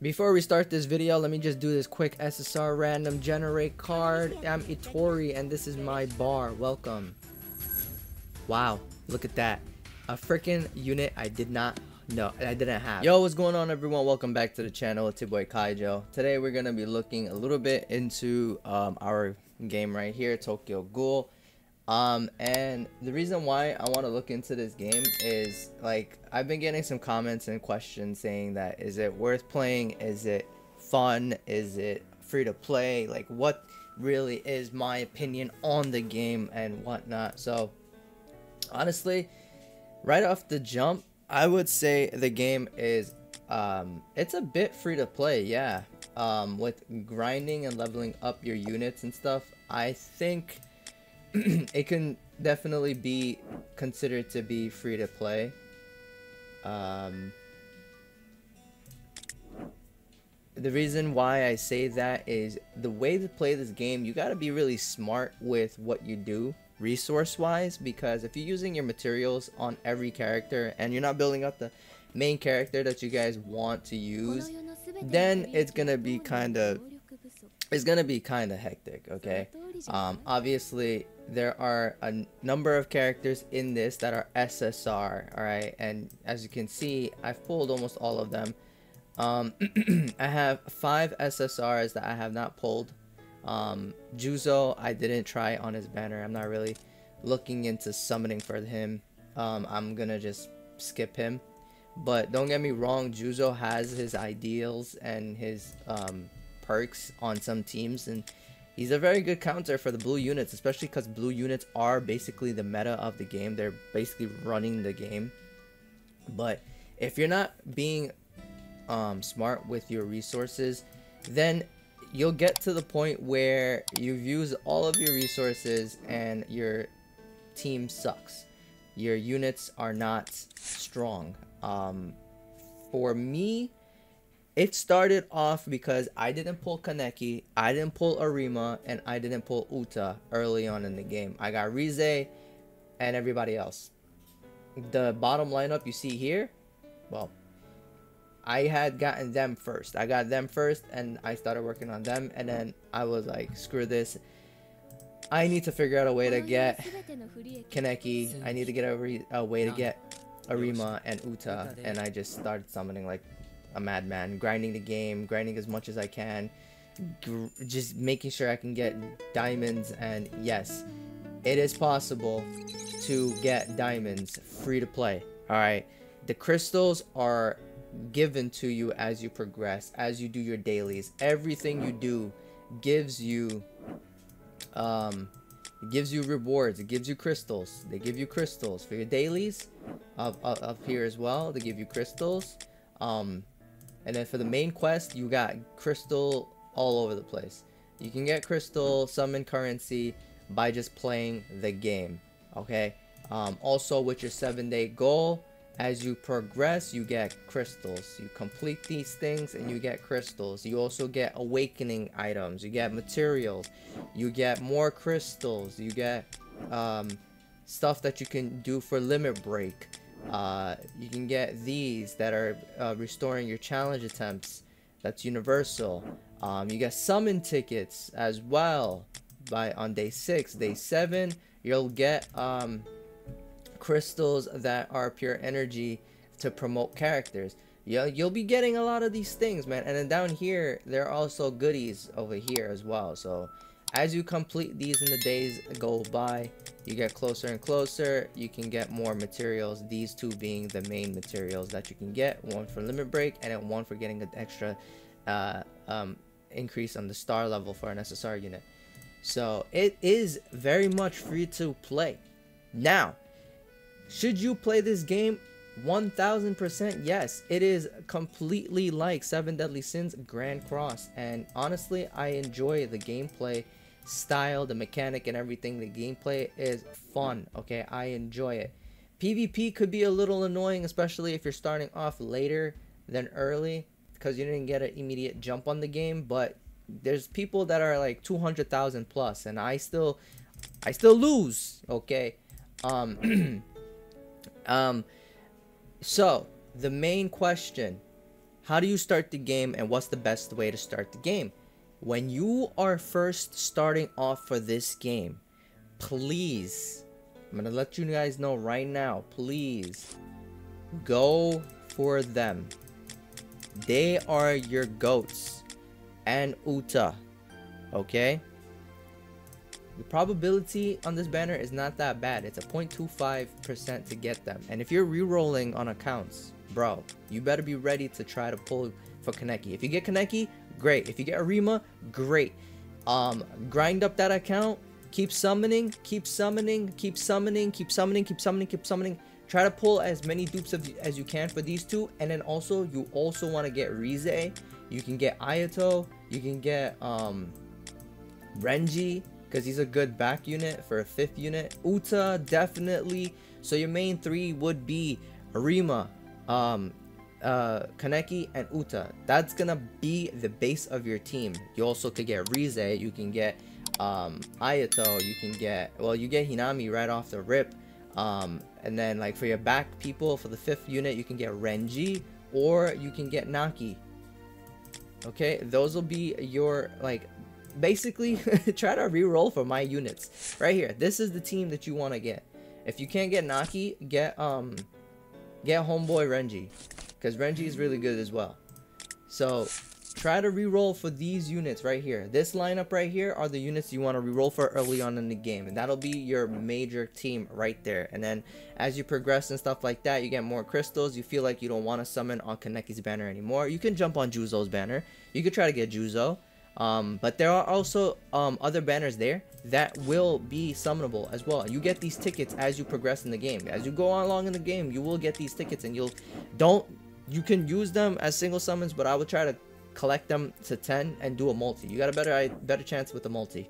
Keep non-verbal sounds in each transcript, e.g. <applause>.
Before we start this video, let me just do this quick SSR random generate card. I'm Itori and this is my bar. Welcome. Wow, look at that. A freaking unit I did not know, I didn't have. Yo, what's going on everyone? Welcome back to the channel. It's your boy Kaijo. Today we're going to be looking a little bit into um, our game right here, Tokyo Ghoul. Um, and the reason why I want to look into this game is like I've been getting some comments and questions saying that is it worth playing? Is it fun? Is it free to play? Like what really is my opinion on the game and whatnot. So honestly, right off the jump, I would say the game is um, it's a bit free to play, yeah. Um, with grinding and leveling up your units and stuff, I think <clears throat> it can definitely be considered to be free to play. Um, the reason why I say that is the way to play this game, you got to be really smart with what you do resource wise because if you're using your materials on every character and you're not building up the main character that you guys want to use, then it's going to be kind of it's going to be kind of hectic, okay? Um, obviously, there are a number of characters in this that are SSR, alright? And as you can see, I've pulled almost all of them. Um, <clears throat> I have five SSRs that I have not pulled. Um, Juzo, I didn't try on his banner. I'm not really looking into summoning for him. Um, I'm gonna just skip him. But don't get me wrong, Juzo has his ideals and his um, perks on some teams, and He's a very good counter for the blue units, especially because blue units are basically the meta of the game. They're basically running the game. But if you're not being um, smart with your resources, then you'll get to the point where you've used all of your resources and your team sucks. Your units are not strong. Um, for me, it started off because I didn't pull Kaneki, I didn't pull Arima, and I didn't pull Uta early on in the game. I got Rize and everybody else. The bottom lineup you see here, well, I had gotten them first. I got them first and I started working on them and then I was like, screw this. I need to figure out a way to get Kaneki. I need to get a, a way to get Arima and Uta and I just started summoning like a madman, grinding the game, grinding as much as I can, just making sure I can get diamonds. And yes, it is possible to get diamonds free to play. All right, the crystals are given to you as you progress, as you do your dailies. Everything you do gives you um it gives you rewards it gives you crystals they give you crystals for your dailies up, up, up here as well they give you crystals um and then for the main quest, you got crystal all over the place. You can get crystal, summon currency by just playing the game. Okay. Um, also, with your seven day goal, as you progress, you get crystals. You complete these things and you get crystals. You also get awakening items. You get materials. You get more crystals. You get um, stuff that you can do for limit break. Uh, you can get these that are uh, restoring your challenge attempts. That's universal. Um, you get summon tickets as well. By on day six, day seven, you'll get um, crystals that are pure energy to promote characters. Yeah, you'll be getting a lot of these things, man. And then down here, there are also goodies over here as well. So as you complete these in the days go by, you get closer and closer, you can get more materials, these two being the main materials that you can get, one for limit break and then one for getting an extra uh, um, increase on the star level for an SSR unit. So it is very much free to play. Now, should you play this game? 1000% yes. It is completely like 7 Deadly Sins Grand Cross. And honestly, I enjoy the gameplay style, the mechanic and everything. The gameplay is fun, okay? I enjoy it. PvP could be a little annoying, especially if you're starting off later than early because you didn't get an immediate jump on the game, but there's people that are like 200,000 plus and I still I still lose, okay? Um <clears throat> um so, the main question, how do you start the game and what's the best way to start the game? When you are first starting off for this game, please, I'm gonna let you guys know right now, please go for them. They are your goats and Uta. Okay? The probability on this banner is not that bad. It's a 0.25% to get them. And if you're re-rolling on accounts, bro, you better be ready to try to pull for Kaneki. If you get Kaneki, great. If you get Arima, great. Um, grind up that account. Keep summoning, keep summoning, keep summoning, keep summoning, keep summoning, keep summoning. Try to pull as many dupes of, as you can for these two. And then also, you also want to get Rize. You can get Ayato. You can get um, Renji because he's a good back unit for a fifth unit. Uta, definitely. So your main three would be Arima, um, uh, Kaneki, and Uta. That's gonna be the base of your team. You also could get Rize, you can get um, Ayato, you can get, well, you get Hinami right off the rip. Um, and then like for your back people, for the fifth unit, you can get Renji, or you can get Naki. Okay, those will be your like basically <laughs> try to re-roll for my units right here this is the team that you want to get if you can't get Naki get um get homeboy Renji because Renji is really good as well. So try to re-roll for these units right here. This lineup right here are the units you want to re-roll for early on in the game and that'll be your major team right there. And then as you progress and stuff like that you get more crystals. You feel like you don't want to summon on Kaneki's banner anymore. You can jump on Juzo's banner. You could try to get Juzo. Um, but there are also um, other banners there that will be summonable as well. You get these tickets as you progress in the game. As you go on along in the game, you will get these tickets and you'll don't you can use them as single summons, but I would try to collect them to 10 and do a multi. You got a better better chance with a multi.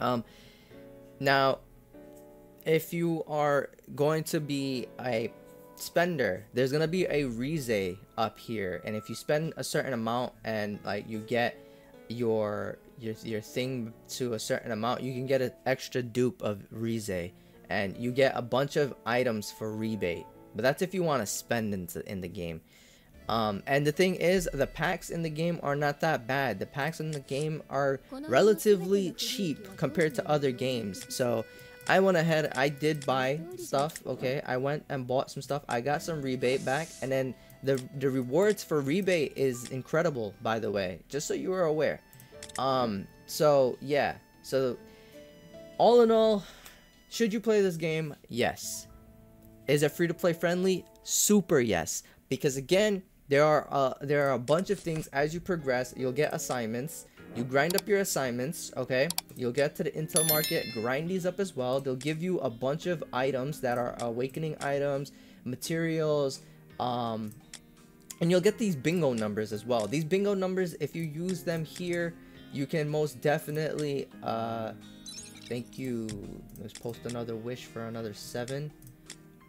Um, now, if you are going to be a spender, there's gonna be a Rize up here, and if you spend a certain amount and like you get your your your thing to a certain amount, you can get an extra dupe of Rize, and you get a bunch of items for rebate. But that's if you want to spend into in the game. Um, and the thing is, the packs in the game are not that bad. The packs in the game are relatively cheap compared to other games. So I went ahead, I did buy stuff, okay? I went and bought some stuff. I got some rebate back, and then the, the rewards for rebate is incredible, by the way, just so you are aware. Um, so, yeah. So, all in all, should you play this game? Yes. Is it free-to-play friendly? Super yes. Because again, there are uh, there are a bunch of things as you progress. You'll get assignments. You grind up your assignments, okay? You'll get to the intel market, grind these up as well. They'll give you a bunch of items that are awakening items, materials, um, and you'll get these bingo numbers as well. These bingo numbers, if you use them here, you can most definitely, uh, thank you. Let's post another wish for another seven.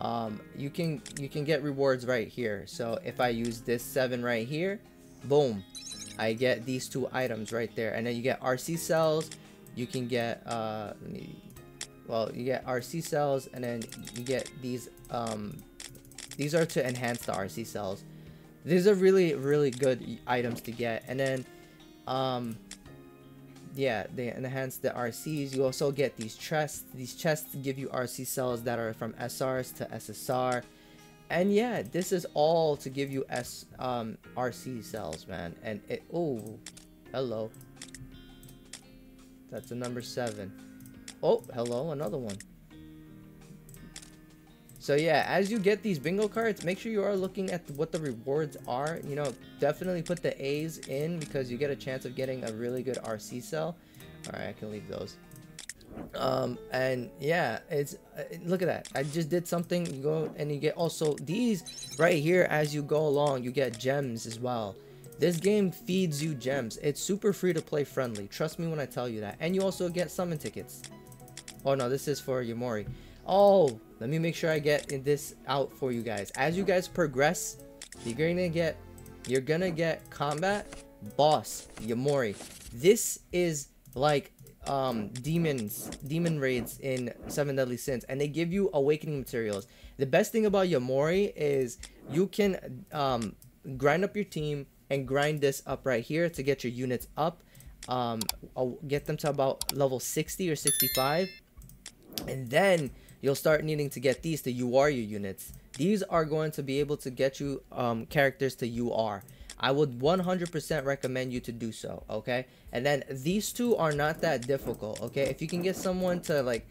Um, you can, you can get rewards right here. So if I use this seven right here, boom, I get these two items right there. And then you get RC cells. You can get, uh, well, you get RC cells and then you get these, um, these are to enhance the RC cells these are really really good items to get and then um yeah they enhance the rcs you also get these chests these chests give you rc cells that are from srs to ssr and yeah this is all to give you s um rc cells man. And it oh hello. That's a number seven. Oh, hello another one so yeah, as you get these bingo cards, make sure you are looking at what the rewards are. You know, definitely put the A's in because you get a chance of getting a really good RC cell. Alright, I can leave those. Um, and yeah, it's, uh, look at that. I just did something, you go and you get also these right here as you go along, you get gems as well. This game feeds you gems. It's super free to play friendly. Trust me when I tell you that. And you also get summon tickets. Oh no, this is for Yamori. Oh, let me make sure I get this out for you guys. As you guys progress, you're gonna get, you're gonna get combat, boss, Yamori. This is like um demons demon raids in seven deadly sins and they give you awakening materials the best thing about yamori is you can um grind up your team and grind this up right here to get your units up. Um, get them to about level 60 or 65. And then you'll start needing to get these to UR your units. These are going to be able to get you um, characters to UR. I would 100% recommend you to do so, okay? And then these two are not that difficult, okay? If you can get someone to like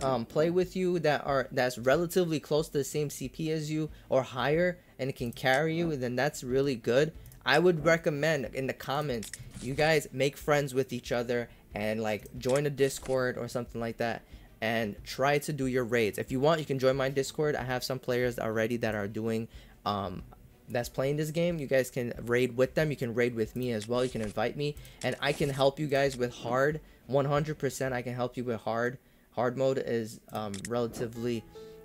um, play with you that are that's relatively close to the same CP as you or higher and can carry you, then that's really good. I would recommend in the comments you guys make friends with each other and like join a Discord or something like that and try to do your raids. If you want, you can join my Discord. I have some players already that are doing um, that's playing this game. You guys can raid with them. You can raid with me as well. You can invite me and I can help you guys with hard. 100% I can help you with hard. Hard mode is um, relatively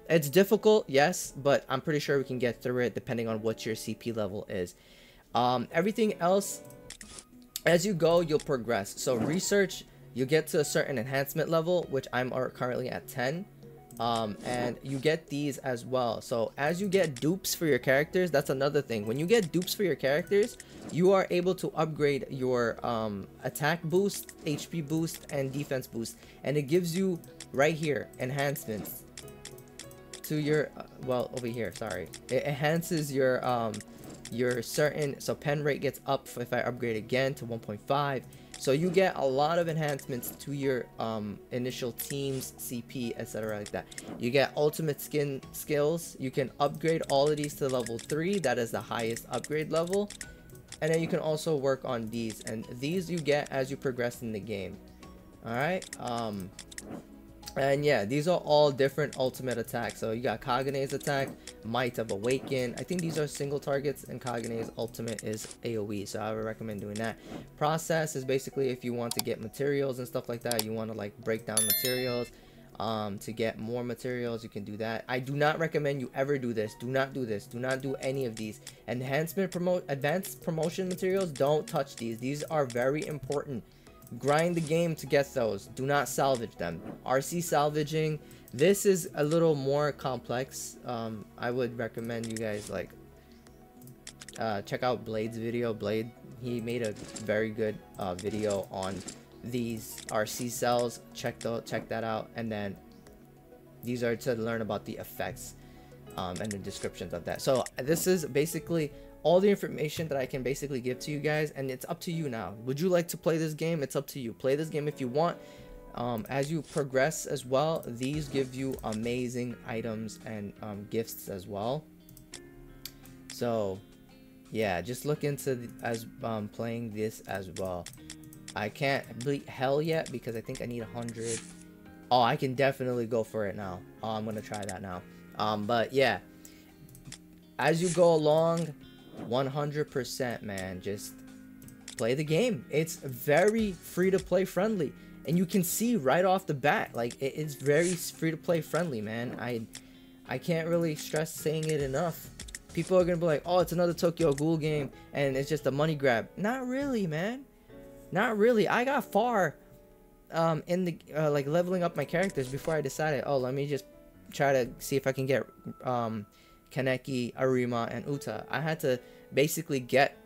it's difficult, yes, but I'm pretty sure we can get through it depending on what your CP level is. Um, everything else, as you go, you'll progress. So research, you get to a certain enhancement level, which I'm currently at 10. Um, and you get these as well. So as you get dupes for your characters, that's another thing. When you get dupes for your characters, you are able to upgrade your um, attack boost, HP boost, and defense boost. And it gives you right here enhancements to your uh, well over here sorry it enhances your um your certain so pen rate gets up if I upgrade again to 1.5 so you get a lot of enhancements to your um, initial teams CP etc like that. You get ultimate skin skills. You can upgrade all of these to level 3 that is the highest upgrade level. And then you can also work on these. And these you get as you progress in the game. All right? Um and yeah, these are all different ultimate attacks. So you got Kagune's attack, Might of Awaken. I think these are single targets, and Kagune's ultimate is AoE. So I would recommend doing that. Process is basically if you want to get materials and stuff like that. You want to like break down materials um, to get more materials. You can do that. I do not recommend you ever do this. Do not do this. Do not do any of these. Enhancement promote, advanced promotion materials. Don't touch these. These are very important grind the game to get those. Do not salvage them. RC salvaging, this is a little more complex. Um, I would recommend you guys like uh, check out Blade's video. Blade, he made a very good uh, video on these RC cells. Check the, check that out. And then these are to learn about the effects um, and the descriptions of that. So this is basically all the information that I can basically give to you guys and it's up to you now. Would you like to play this game? It's up to you. Play this game if you want. Um, as you progress as well, these give you amazing items and um, gifts as well. So, yeah, just look into the, as um, playing this as well. I can't beat hell yet because I think I need a hundred. Oh, I can definitely go for it now. Oh, I'm gonna try that now. Um, but yeah, as you go along, 100% man. Just play the game. It's very free to play friendly and you can see right off the bat like it's very free to play friendly man. I i can't really stress saying it enough. People are gonna be like oh it's another tokyo ghoul game and it's just a money grab. Not really man. Not really. I got far um in the uh, like leveling up my characters before i decided oh let me just try to see if i can get um Kaneki, Arima, and Uta. I had to basically get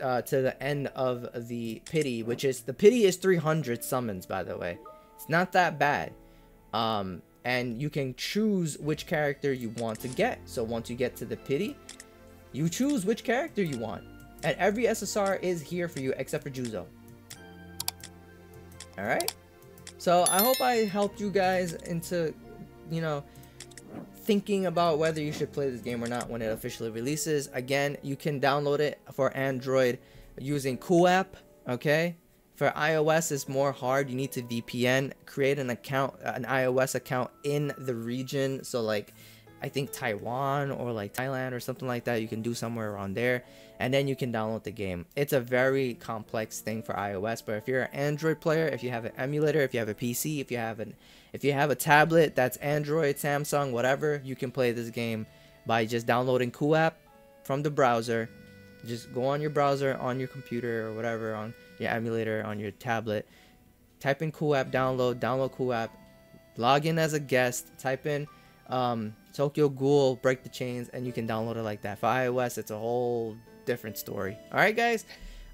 uh, to the end of the pity, which is the pity is 300 summons, by the way. It's not that bad. Um, and you can choose which character you want to get. So once you get to the pity, you choose which character you want. And every SSR is here for you except for Juzo. Alright? So I hope I helped you guys into, you know, thinking about whether you should play this game or not when it officially releases. Again, you can download it for Android using QooApp, okay? For iOS, it's more hard. You need to VPN, create an account, an iOS account in the region. So like, I think Taiwan or like Thailand or something like that. You can do somewhere around there, and then you can download the game. It's a very complex thing for iOS, but if you're an Android player, if you have an emulator, if you have a PC, if you have an if you have a tablet that's Android, Samsung, whatever, you can play this game by just downloading QooApp from the browser. Just go on your browser, on your computer or whatever, on your emulator, on your tablet. Type in QooApp, download, download QooApp, log in as a guest, type in um, Tokyo Ghoul, Break the Chains, and you can download it like that. For iOS, it's a whole different story. Alright guys,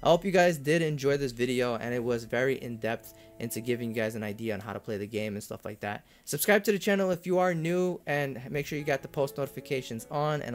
I hope you guys did enjoy this video and it was very in-depth into giving you guys an idea on how to play the game and stuff like that. Subscribe to the channel if you are new and make sure you got the post notifications on and